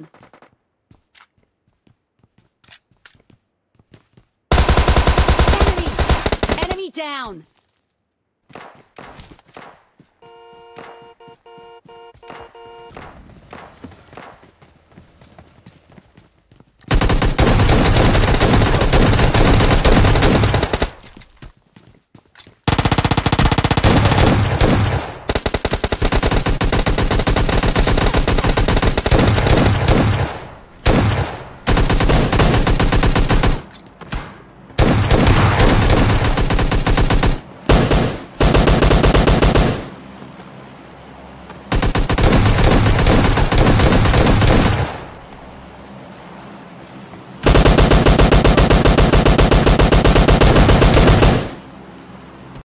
down! Enemy! Enemy down!